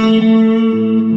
Música